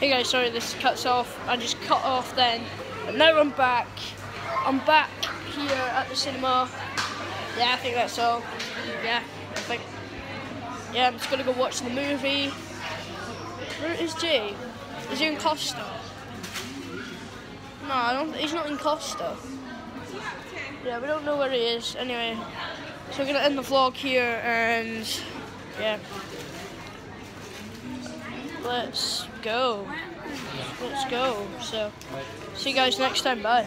Hey guys, sorry this cuts off. I just cut off then. But now I'm back. I'm back here at the cinema. Yeah, I think that's all. Yeah, I think. Yeah, I'm just gonna go watch the movie. Where is Jay? Is he in Costa? No, I don't. He's not in Costa. Yeah, we don't know where he is. Anyway, so we're gonna end the vlog here, and yeah, let's go. Let's go. So, see you guys next time. Bye.